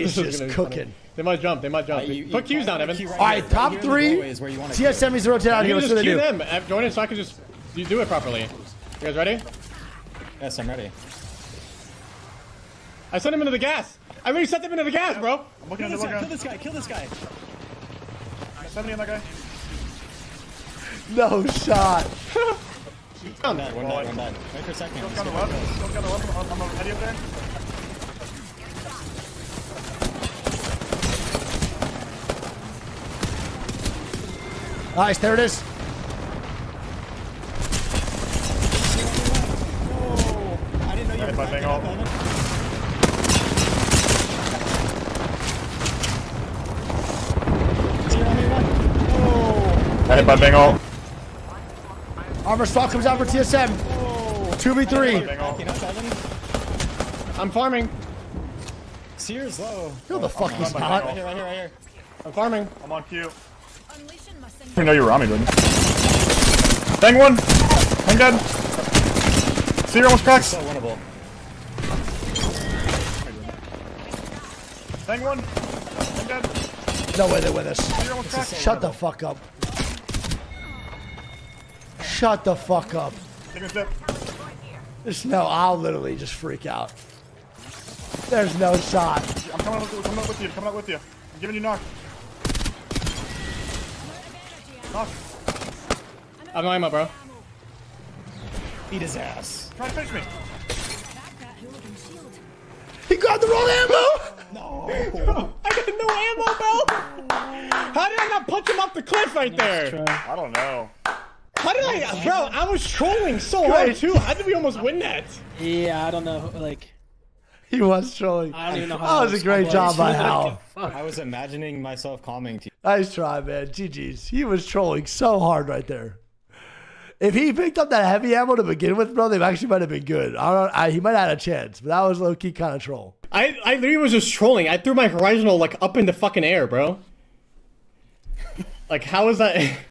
is This just gonna be funny. cooking. They might jump. They might jump. Uh, you- you Put Q's down, Evan. Q right All here. right, top Right here in the three. doorway is where TS go. semis to rotate out here. can What's just gonna Q do? them. Uh, Join in so I can just you do it properly. You guys ready? Yes, I'm ready. I sent him into the gas. I already sent him into the gas, bro. I'm looking Kill this the guy, kill this guy, kill this guy. 70 on that guy. No shot. One dead, one dead, one dead. Wait for a second. Don't let's got the go. left. Don't got the left. I'm, I'm already up there. Nice, there it is. Oh, I didn't know you were If I bang all- Evan. Zero on me, one. Oh, I hit by bang ult. Armor stock comes out for TSM. 2v3. Bang ult. backing up, Evan. I'm farming. Seer's low. No, the fuck he's I'm not. Right here, right here, right here. I'm farming. I'm on Q. Unleashing my I didn't know you were on me, didn't Bang one. Bang dead. See, you're almost cracked. So winnable. Bang one. Dead. No way they're with us. You're almost cracked. Shut the fuck up. Shut the fuck up. Take a step. There's no, I'll literally just freak out. There's no shot. I'm coming up, coming up with you. Coming up with you. I'm giving you knock. Knock. I have no ammo, bro. Beat his ass. Try to finish me. He grabbed the wrong ammo. No. I got no ammo, bro. How did I not punch him off the cliff right there? I don't know. How did I, bro? I was trolling so hard too. How did we almost win that? Yeah, I don't know. Like, He was trolling. I don't even know how That was a great job by Hal. I was imagining myself calming to you. Nice try, man. GG's. He was trolling so hard right there. If he picked up that heavy ammo to begin with, bro, they actually might have been good. I don't. I, he might have had a chance, but that was low key kind of troll. I, I literally was just trolling. I threw my horizontal like up in the fucking air, bro. like, how is that?